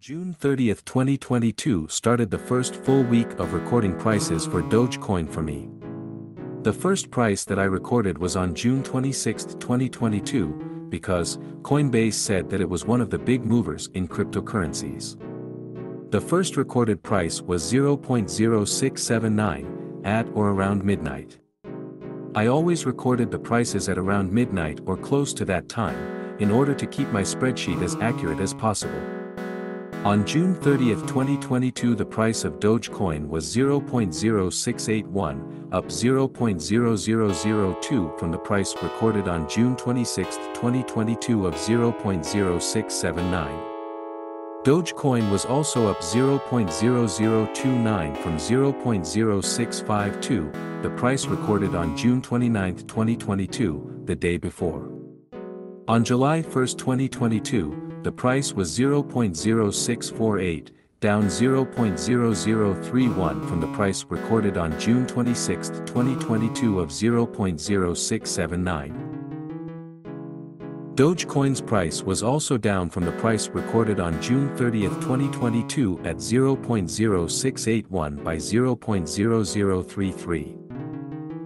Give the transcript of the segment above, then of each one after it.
June 30, 2022 started the first full week of recording prices for Dogecoin for me. The first price that I recorded was on June 26, 2022, because Coinbase said that it was one of the big movers in cryptocurrencies. The first recorded price was 0.0679, at or around midnight. I always recorded the prices at around midnight or close to that time, in order to keep my spreadsheet as accurate as possible. On June 30, 2022 the price of Dogecoin was 0.0681, up 0.0002 from the price recorded on June 26, 2022 of 0.0679. Dogecoin was also up 0.0029 from 0.0652, the price recorded on June 29, 2022, the day before. On July 1, 2022, the price was 0.0648, down 0.0031 from the price recorded on June 26, 2022 of 0.0679. Dogecoin's price was also down from the price recorded on June 30, 2022 at 0.0681 by 0.0033.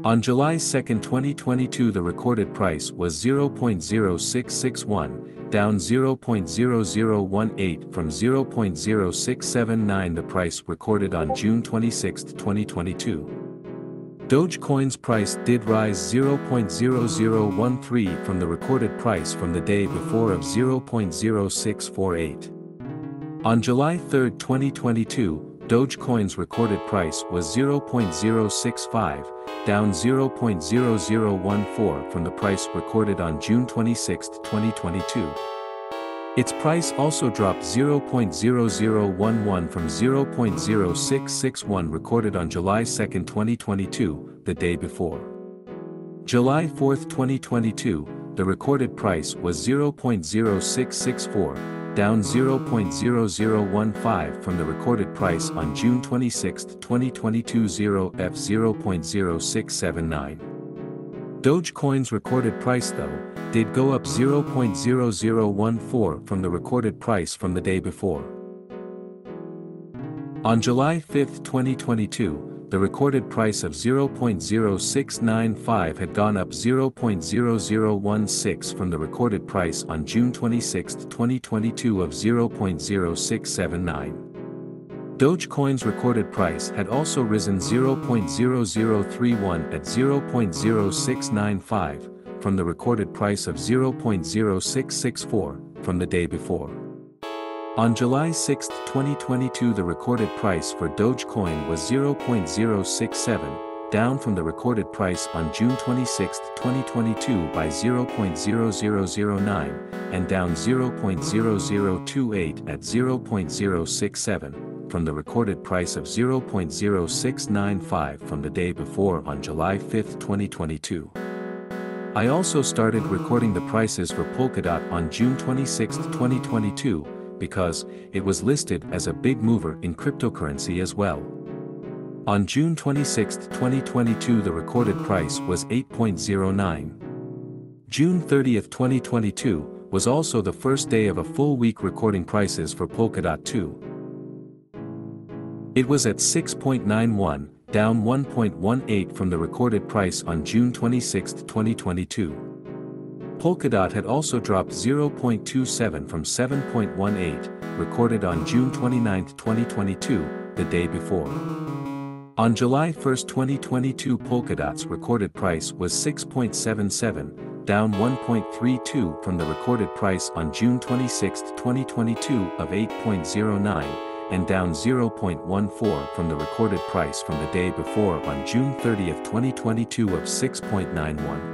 On July 2, 2022 the recorded price was 0.0661, down 0.0018 from 0.0679 the price recorded on June 26, 2022. Dogecoin's price did rise 0.0013 from the recorded price from the day before of 0.0648. On July 3, 2022, Dogecoin's recorded price was 0.065, down 0.0014 from the price recorded on June 26, 2022. Its price also dropped 0.0011 from 0.0661 recorded on July 2, 2022, the day before. July 4, 2022, the recorded price was 0.0664, down 0.0015 from the recorded price on June 26, 2022 0f0.0679. Dogecoin's recorded price though, did go up 0.0014 from the recorded price from the day before. On July 5, 2022, the recorded price of 0.0695 had gone up 0.0016 from the recorded price on June 26, 2022 of 0.0679. Dogecoin's recorded price had also risen 0.0031 at 0.0695 from the recorded price of 0.0664 from the day before. On July 6, 2022 the recorded price for Dogecoin was 0.067, down from the recorded price on June 26, 2022 by 0.0009, and down 0.0028 at 0.067, from the recorded price of 0.0695 from the day before on July 5, 2022. I also started recording the prices for Polkadot on June 26, 2022, because it was listed as a big mover in cryptocurrency as well. On June 26, 2022 the recorded price was 8.09. June 30, 2022, was also the first day of a full week recording prices for Polkadot 2. It was at 6.91, down 1.18 from the recorded price on June 26, 2022. Polkadot had also dropped 0.27 from 7.18, recorded on June 29, 2022, the day before. On July 1, 2022 Polkadot's recorded price was 6.77, down 1.32 from the recorded price on June 26, 2022 of 8.09, and down 0.14 from the recorded price from the day before on June 30, 2022 of 6.91.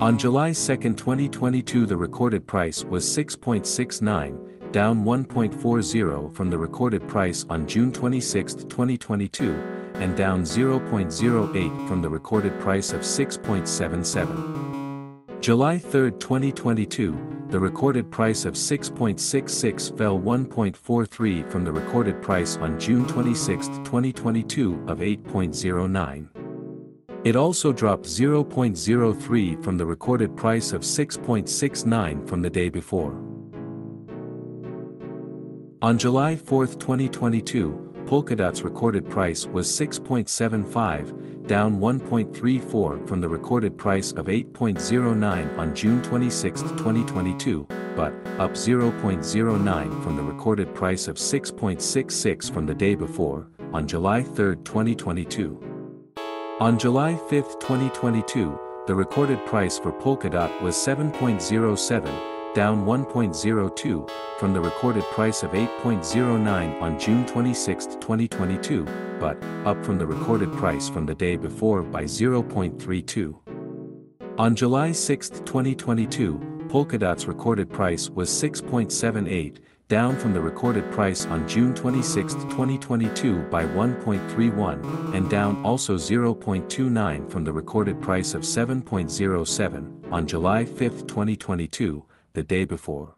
On July 2, 2022 the recorded price was 6.69, down 1.40 from the recorded price on June 26, 2022, and down 0.08 from the recorded price of 6.77. July 3, 2022, the recorded price of 6.66 fell 1.43 from the recorded price on June 26, 2022 of 8.09. It also dropped 0.03 from the recorded price of 6.69 from the day before. On July 4, 2022, Polkadot's recorded price was 6.75, down 1.34 from the recorded price of 8.09 on June 26, 2022, but up 0.09 from the recorded price of 6.66 from the day before, on July 3, 2022. On July 5, 2022, the recorded price for Polkadot was 7.07, down 1.02 from the recorded price of 8.09 on June 26, 2022, but up from the recorded price from the day before by 0.32. On July 6, 2022, Polkadot's recorded price was 6.78, down from the recorded price on June 26, 2022 by 1.31, and down also 0.29 from the recorded price of 7.07 on July 5, 2022, the day before.